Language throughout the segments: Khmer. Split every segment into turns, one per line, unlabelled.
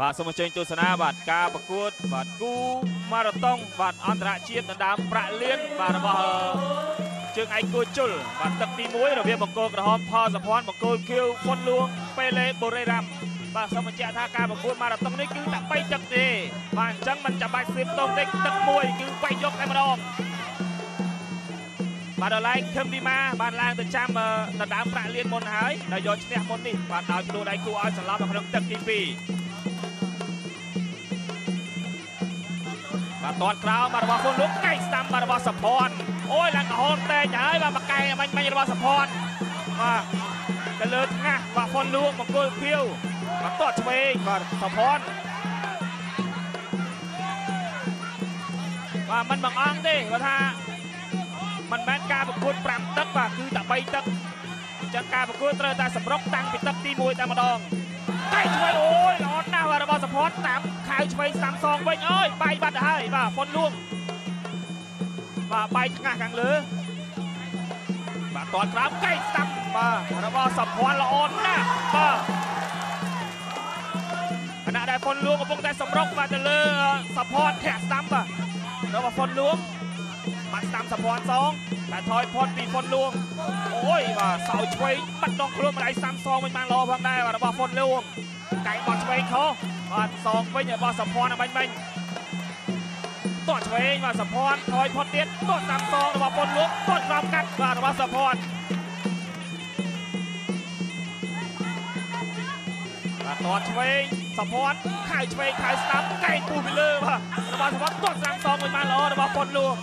បាទសូមអញ្ជើញទស្សនាបាទការប្រកួតបាទគូម៉ារ៉ាតុងបាទអន្តរជាតិដណ្ដើមប្រាក់លានបាទរបស់ជើងឯកគូជុលបាទទឹកទី1រវាងបង្គោលក្រហមផលសភ័នបង្គោលខៀវហ្វុនលួងប៉េឡេបូរេរ៉ាំបាទសូមបញ្ជាក់ថាការប្រកួតម៉ារ៉ាតុងនេះគឺតែ3ទឹកទេបាទអញ្ចឹងមិនចាំបាច់ស្រៀបតងទេទឹកមួយគឺបែកយកតែម្ដង បាទដល់ឡែកខឹមឌីម៉ាបានឡើងទៅចាំដណ្ដើមប្រាក់លានមុនហើយដល់យកឈ្នះមុននេះបាទដោយខ្លួនដៃគូឲ្យសន្លប់នៅក្នុងទឹកទី2បាទតតក្រោមបាទរបស់ហ្វុនលួងកែស្ដាំបាទរបស់សុភ័ណ្ឌអូយឡើងកំហុសតែងហើយបាទមកកែបាញ់បាញ់របស់សុភ័ណ្ឌបាទទៅលើថ្ងាស់បាទហ្វុនលួងបង្គោលភៀវបាទតតឆ្វេងបាទសុភ័ណ្ឌបាទមិនបងអង្គទេគាត់ថា មិនមែនការប្រកួត5ទឹកបាទគឺតែ3ទឹកអញ្ចឹងការប្រកួតត្រូវតែសម្រុកតាំងពីទឹកទី1តែម្ដងតែឆ្វេងអូយល្អណាស់របស់សុភ័ណ្ឌតាមខៅឆ្វេងសាំសងវិញអើយបាយបាត់ទៅហើយបាទហ្វុនលួងបាទបាយថ្ងាស់ខាងលើបាទតតក្រោមកែស្ដាប់បាទរបស់សុភ័ណ្ឌល្អណាស់បាទខណៈដែលហ្វុនលួងកំពុងតែសម្រុកបាទទៅលើសុភ័ណ្ឌធាក់ស្ដាំបាទរបស់ហ្វុនលួង បាត់ស្ដាំសុភ័ណ្ឌសងតែថយផុតពីហ្វុនលួងអូយបាទសោយឆ្វេងបាត់ដងខ្លួនម្ដាយសាំសងវិញបានល្អផងដែររបស់ហ្វុនលួងកែបត់ឆ្វេងខុសបាទសងវិញរបស់សុភ័ណ្ឌបាញ់បាញ់តតឆ្វេងបាទសុភ័ណ្ឌថយផុតទៀតតតសាំសងរបស់ហ្វុនលួងតតក្រោមកាត់បាទរបស់សុភ័ណ្ឌបាទតតឆ្វេងសុភ័ណ្ឌខៅឆ្វេងខៅស្ដាំកែងពុះពីលើបាទរបស់សុភ័ណ្ឌតតសាំសងវិញបានល្អរបស់ហ្វុនលួង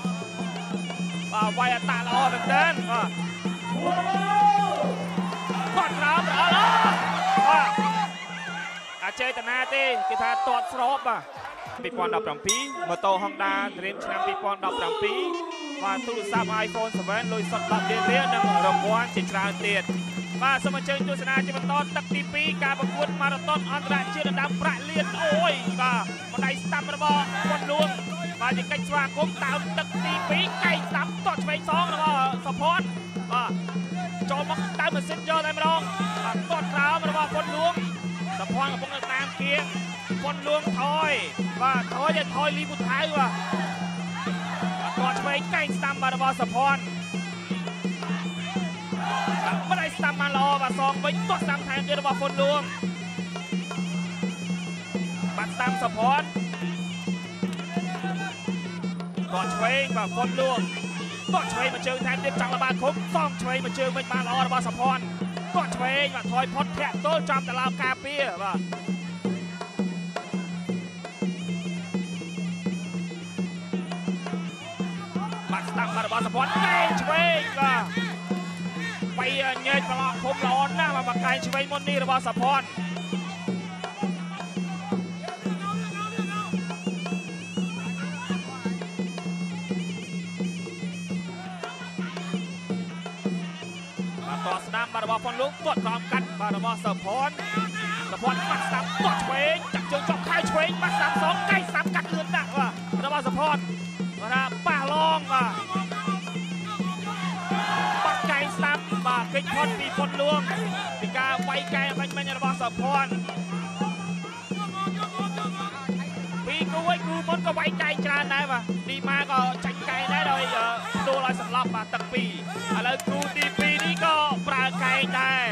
បាទវាយអតាល្អមែនទែនបាទគាត់ក្រោមល្អបាទអាចចេតនាទេគេថាតតស្របបាទ2017ម៉ូតូ Honda Dream ឆ្នាំ2017បាទទូរស័ព្ទ iPhone 7លុយសុទ្ធ10លានរៀលនិងរង្វាន់ជាច្រើនទៀតបាទសូមអញ្ជើញទស្សនាជាបន្តទឹកទី2ការប្រកួតម៉ារ៉ាតុនអន្តរជាតិដណ្ដើមប្រាក់លានអូយបាទម្ដាយស្ដាំរបស់ពុនលួង បាទជាកិច្ចស្វាគមន៍តាមទឹកទី2កែងស្ដាំតតឆ្វេងសងរបស់សុផនបាទចូលមកដើមម៉ាស៊ីនយកតែម្ដងបាទតតក្រោមរបស់ពុនលួងសុផនកំពុងតែតាមគៀងពុនលួងថយបាទថយឲ្យថយលីពុថៅបាទតតឆ្វេងកែងស្ដាំបាទរបស់សុផនមិនឲ្យស្ដាំបានល្អបាទសងវិញទាត់ស្ដាំថែមទៀតរបស់ពុនលួងបាទស្ដាំសុផន ទាត់ឆ្វេងបាទពុនលួងទាត់ឆ្វេងមួយជើងថែមទៀតចង់លបាគុំសំឆ្វេងមួយជើងវិញបានល្អរបស់សុផនទាត់ឆ្វេងបាទថយផុតធាក់ទល់ចំតឡោការពារបាទបាត់ស្ដាំបាទរបស់សុផនកែងឆ្វេងបាទបីញែកប្រឡោះឃុំល្អណាស់បាទមកកែងឆ្វេងមុននេះរបស់សុផន របស់ផុនលោកទាត់ក្រោមកាត់បាទរបស់សុផនសុផនបាត់ស្ដាំទាត់ឆ្វេងចាក់ជើងចុកខែឆ្វេងបាត់ស្ដាំសងកែងស្ដាំកាត់លឿនណាស់បាទរបស់សុផនបាទថាប៉ះឡងបាទបាត់កែងស្ដាំបាទគេចផុតពីផុនលួងពីការវាយកែបាញ់មិញរបស់សុផនពីគូឲ្យគូមុនក៏វាយកែងច្រើនដែរបាទឌីម៉ាក៏ចាញ់កែងដែរដោយដួលឲ្យសន្លប់បាទទឹកពីរឥឡូវគូទី2នេះក៏ប្រើ កែងដែរ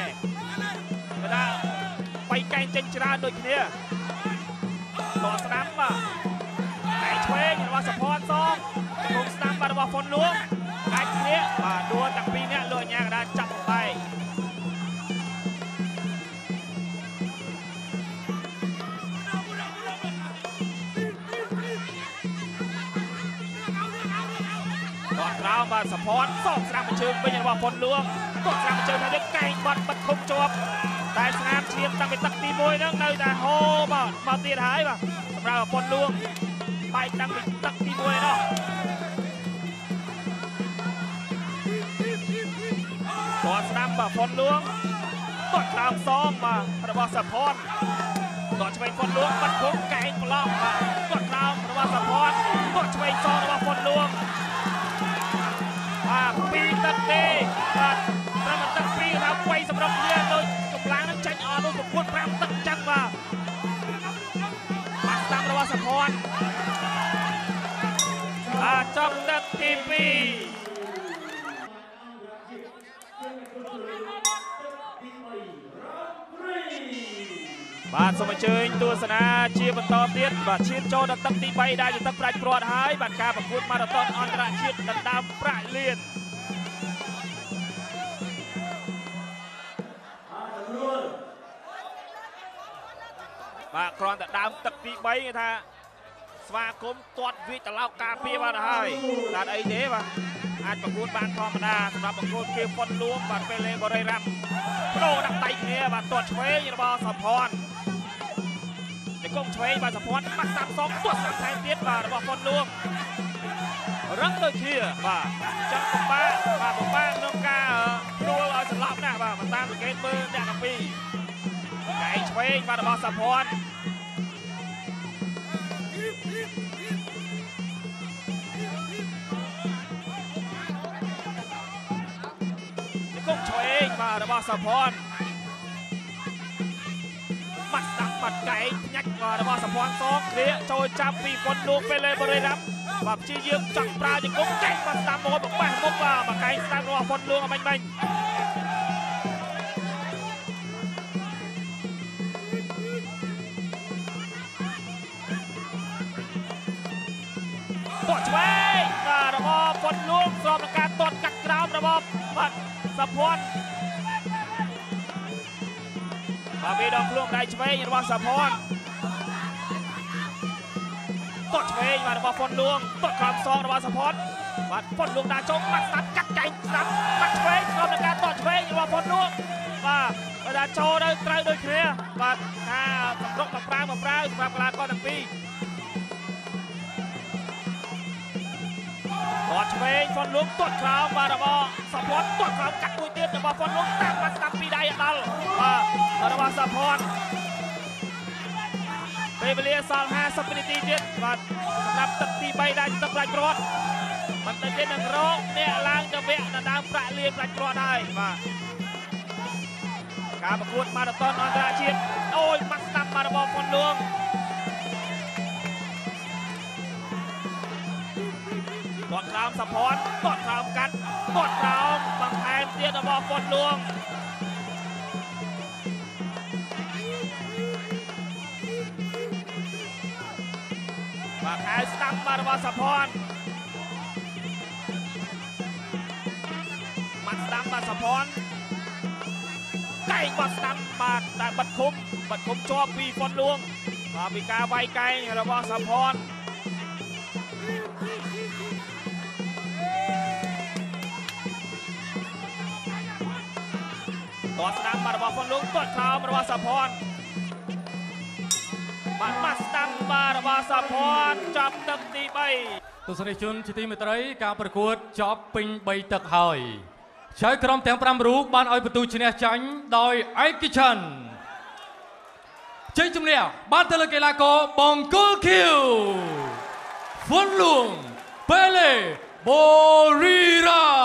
គេថាវាយកែងចេញច្រើនដូចគ្នាតស្ដាំបាទកែងឆ្វេងរបស់សុផនសងគុំស្ដាំបាទរបស់ផុនលួងអាចគ្នាបាទដួលទាំងពីរនាក់លោកអញ្ញាកដាចាប់បែកគាត់ក្រោមបាទសផនសងស្ដាំមួយជើងវិញរបស់ផុនលួង គាត់ស្ដាំមួយជើងថានេះកែងបាត់បាត់ឃុំជាប់តែស្នាមឈាមតាំងពីទឹកទី1ហ្នឹងនៅតែហូរបាទមកទៀតហើយបាទសម្រាប់ផុនលួងបែកតាំងពីទឹកទី1នោះគាត់ស្ដាំបាទផុនលួងគាត់ក្រោមសងបាទរបស់សផនគាត់ឆ្វេងផុនលួងបាត់ឃុំកែងប្លង់បាទគាត់ក្រោមរបស់សផនគាត់ឆ្វេង បាទសូមអញ្ជើញទស្សនាជាបន្តទៀតបាទឈានចូលដល់ទឹកទី3ដែលជាទឹកប្រាច់ព្រាត់ហើយបាទការប្រកួតម៉ារ៉ាតុនអន្តរជាតិដណ្ដើមប្រាក់លានបាទគ្រាន់តែដើមទឹកទី3គេថា ស្វាគមន៍ទាត់វាចត្រឡោកការពារបានទៅហើយតែអីទេបាទអាចប្រកួតបានធម្មតាសម្រាប់ប្រកួតគេប៉ុនលួងបាទពេលលេបរិយរ៉ាំបដូរដាក់ដៃគ្នាបាទទាត់ឆ្វេងរបស់សុភ័ណ្ឌតែកងឆ្វេងបាទសុភ័ណ្ឌបាត់តាមសងទាត់តាមថែមទៀតបាទរបស់ប៉ុនលួងរឹងដូចជាបាទចង់ពិបាកបាទពិបាកក្នុងការព្រួលឲ្យសន្លប់ណាស់បាទតាមសង្កេតមើលអ្នកទាំងពីរកែឆ្វេងបាទរបស់សុភ័ណ្របស់សុភ័ណ្ឌបាត់ស្ដាប់បាត់កែងញាច់បាទរបស់សុភ័ណ្ឌសងគ្រាចូលចាប់ពីប៉ុនលោកពេលលេបរិរ៉ាប់បាទព្យាយាមចង់ប្រើជង្គង់ចេញបាត់ស្ដាប់មកបបះមុខបាទមកកែងស្ដាប់របស់ប៉ុនលោកអមាញ់បាញ់តោះឆ្វេងបាទរបស់ប៉ុនលោកស្របនឹងការតត់កាត់ក្រោមរបស់បាទសុភ័ណ្បាទវាដល់ខ្លួនដៃឆ្វេងរបស់សុភ័ណ្ឌតត់ឆ្វេងបាទរបស់ប៉ុនលួងតត់ក្រោមសងរបស់សុភ័ណ្ឌបាទប៉ុនលួងដាក់ចូលបាត់ស្ដាប់កាត់ចែងស្ដាប់បាត់ឆ្វេងស្របនឹងការតត់ឆ្វេងរបស់ប៉ុនលួងបាទបើថាចូលទៅត្រូវដូចគ្នាបាទការសម្រុកមកប្រាវមកប្រាវសម្រាប់កីឡាករទាំងពីរ ត់ឆ្វេងផុនលួងទាត់ក្រោមបាទរបស់សផតទាត់ក្រោមកាត់មួយទៀតរបស់ផុនលួងតាមបាត់ស្ដាប់ពីដៃដល់បាទរបស់សផតពេលវេលាសល់50វិនាទីទៀតបាទសម្រាប់ទឹកទី3ដែលទឹកផ្លាច់ព្រាត់បន្តិចទៀតនឹងរកអ្នកឡើងទៅវគ្គដណ្ដើមប្រាក់លានផ្លាច់ព្រាត់ហើយបាទការប្រកួតម៉ារ៉ាតុនអន្តរជាតិអូយបាត់ស្ដាប់បាទរបស់ផុនលួង ទាត់ក្រោមសផនទាត់ក្រោមកាត់ទាត់ក្រោមបង្ថែមទៀតរបស់ប៉ុនលួងបាទខែស្ដាំបាទរបស់សផនបាត់ស្ដាំបាទសផនកែងបាត់ស្ដាំបាទតែបិទឃុំបិទឃុំជាប់ពីប៉ុនលួងបាទពីការវាយកែងរបស់សផន ទាត់ស្ដាំបាទរបស់ផុនលួងទាត់ក្រោមរបស់សាភ័ណ្ឌបាទបាត់ស្ដាំបាទរបស់សាភ័ណ្ឌចាប់ទឹកទី3
ទស្សនិកជនជាទីមេត្រី ការប្រកួតចប់ពេញ3ទឹកហើយឆ្លើយក្រុមទាំង5រូបបានឲ្យបន្ទូឈ្នះចាញ់ដោយឯកច្ឆ័ន្ទជ័យជំនះបានទៅលើកីឡាករបង្គោលខៀវហ្វុនលួងប៉េឡេបូរីរ៉ា